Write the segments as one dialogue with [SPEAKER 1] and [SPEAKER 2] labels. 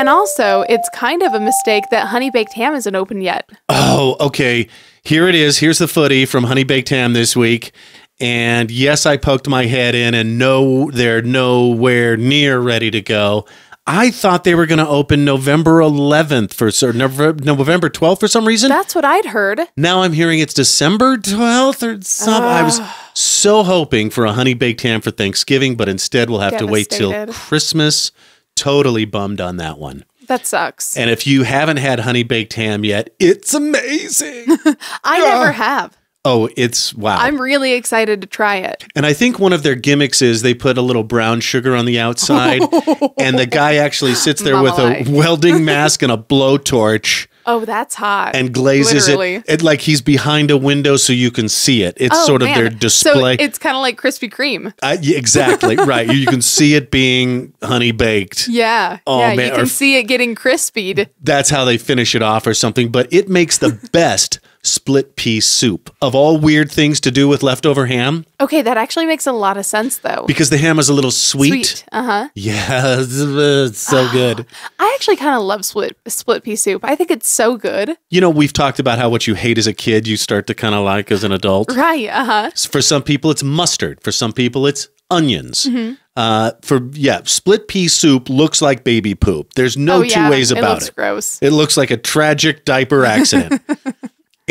[SPEAKER 1] And also, it's kind of a mistake that honey baked ham isn't open yet.
[SPEAKER 2] Oh, okay. Here it is. Here's the footy from Honey Baked Ham this week. And yes, I poked my head in and no, they're nowhere near ready to go. I thought they were going to open November 11th for certain, November 12th for some reason.
[SPEAKER 1] That's what I'd heard.
[SPEAKER 2] Now I'm hearing it's December 12th or something. I was ah. so hoping for a honey baked ham for Thanksgiving, but instead we'll have to wait till Christmas. Totally bummed on that one.
[SPEAKER 1] That sucks.
[SPEAKER 2] And if you haven't had honey baked ham yet, it's amazing.
[SPEAKER 1] I never have.
[SPEAKER 2] oh, it's wow.
[SPEAKER 1] I'm really excited to try it.
[SPEAKER 2] and I think one of their gimmicks is they put a little brown sugar on the outside, and the guy actually sits there with a welding mask and a blowtorch
[SPEAKER 1] Oh, that's hot.
[SPEAKER 2] and glazes
[SPEAKER 1] Literally.
[SPEAKER 2] it, it like he's behind a window so you can see it. It's
[SPEAKER 1] Oh,
[SPEAKER 2] sort of
[SPEAKER 1] man.
[SPEAKER 2] their display.
[SPEAKER 1] So it's kind of like Krispy Kreme.
[SPEAKER 2] Uh, yeah, exactly right. You can see it being honey baked.
[SPEAKER 1] Yeah.
[SPEAKER 2] Oh,
[SPEAKER 1] yeah.
[SPEAKER 2] man,
[SPEAKER 1] You can
[SPEAKER 2] or-
[SPEAKER 1] see it getting crispied.
[SPEAKER 2] That's how they finish it off or something. But it makes the best split pea soup of all weird things to do with leftover ham
[SPEAKER 1] Okay, that actually makes a lot of sense though.
[SPEAKER 2] because the ham is a little sweet.
[SPEAKER 1] Sweet. Uh huh.
[SPEAKER 2] Yeah, it's, so good.
[SPEAKER 1] I actually kind of love split split pea soup. I think it's so good.
[SPEAKER 2] You know, we've talked about how what you hate as a kid, you start to kind of like as an adult.
[SPEAKER 1] Right. Uh huh.
[SPEAKER 2] For some people, it's mustard. For some people, it's onions.
[SPEAKER 1] Mm-hmm.
[SPEAKER 2] Uh, for yeah, split pea soup looks like baby poop. There's no
[SPEAKER 1] oh,
[SPEAKER 2] two
[SPEAKER 1] yeah.
[SPEAKER 2] ways
[SPEAKER 1] it
[SPEAKER 2] about
[SPEAKER 1] looks
[SPEAKER 2] it.
[SPEAKER 1] gross.
[SPEAKER 2] It looks like a tragic diaper accident.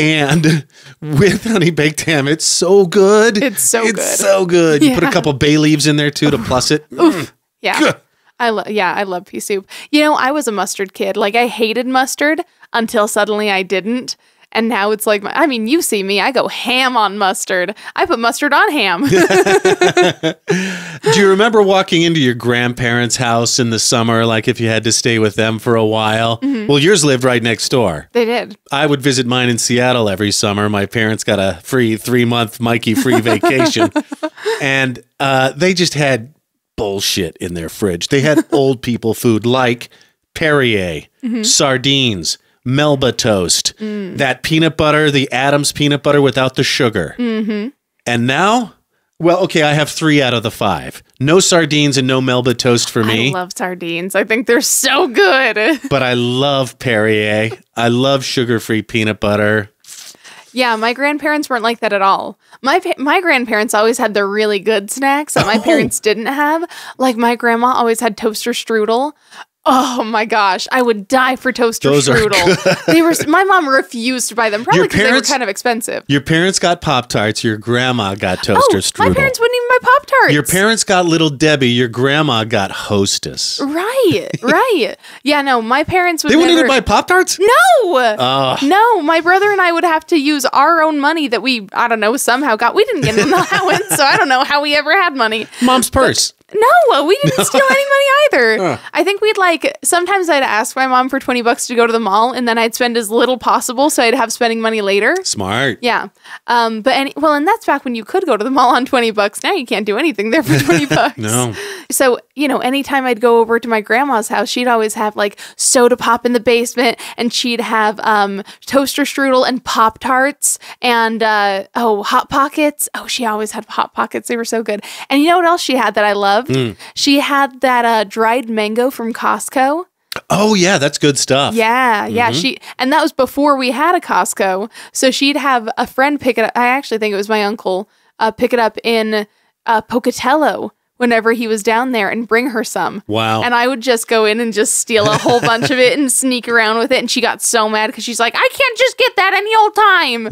[SPEAKER 2] and with honey baked ham, it's so good.
[SPEAKER 1] It's so good.
[SPEAKER 2] it's
[SPEAKER 1] good.
[SPEAKER 2] so good. You put a couple bay leaves in there too to plus it. Mm.
[SPEAKER 1] Yeah. I love yeah, I love pea soup. You know, I was a mustard kid. Like I hated mustard until suddenly I didn't. And now it's like my, I mean, you see me, I go ham on mustard. I put mustard on ham.
[SPEAKER 2] Do you remember walking into your grandparents' house in the summer, like if you had to stay with them for a while?
[SPEAKER 1] Mm-hmm.
[SPEAKER 2] Well, yours lived right next door.
[SPEAKER 1] they did.
[SPEAKER 2] I would visit mine in Seattle every summer. My parents got a free three month Mikey free vacation, and uh, they just had bullshit in their fridge. They had old people food like Perrier, sardines, Melba toast, that peanut butter, the Adams peanut butter without the sugar. And now, well, okay, I have three out of the five. No sardines and no Melba toast for me.
[SPEAKER 1] I love sardines. I think they're so good.
[SPEAKER 2] but I love Perrier. I love sugar-free peanut butter.
[SPEAKER 1] Yeah, my grandparents weren't like that at all. My pa- my grandparents always had the really good snacks that my
[SPEAKER 2] Oh.
[SPEAKER 1] parents didn't have. Like my grandma always had toaster strudel. Oh my gosh, I would die for toaster
[SPEAKER 2] Those are
[SPEAKER 1] strudel. they were my mom refused to buy them probably because they were kind of expensive.
[SPEAKER 2] Your parents got Pop Tarts. Your grandma got oh, toaster
[SPEAKER 1] Oh,
[SPEAKER 2] strudel.
[SPEAKER 1] my parents wouldn't even buy Pop Tarts.
[SPEAKER 2] your parents got Little Debbie. Your grandma got Hostess.
[SPEAKER 1] Right, right. Yeah, no, my parents would
[SPEAKER 2] They wouldn't
[SPEAKER 1] never-
[SPEAKER 2] even buy Pop Tarts.
[SPEAKER 1] No.
[SPEAKER 2] Oh,
[SPEAKER 1] No, my brother and I would have to use our own money that we, I don't know, somehow got. We didn't get an allowance, so I don't know how we ever had money.
[SPEAKER 2] mom's purse.
[SPEAKER 1] No, we didn't steal any money either. I think we'd like sometimes I'd ask my mom for 20 bucks to go to the mall and then I'd spend as little possible so I'd have spending money later.
[SPEAKER 2] Smart.
[SPEAKER 1] Yeah. Um but any well and that's back when you could go to the mall on 20 bucks. Now you can't do anything there for 20 bucks.
[SPEAKER 2] No.
[SPEAKER 1] So, you know, anytime I'd go over to my grandma's house, she'd always have like soda pop in the basement and she'd have um toaster strudel and pop tarts and uh oh, hot pockets. Oh, she always had hot pockets. They were so good. And you know what else she had that I loved? She had that uh dried mango from Costco.
[SPEAKER 2] Oh yeah, that's good stuff.
[SPEAKER 1] Yeah, yeah. She and that was before we had a Costco. So she'd have a friend pick it up. I actually think it was my uncle uh, pick it up in uh, Pocatello whenever he was down there and bring her some.
[SPEAKER 2] Wow.
[SPEAKER 1] And I would just go in and just steal a whole bunch of it and sneak around with it. And she got so mad because she's like, I can't just get that any old time.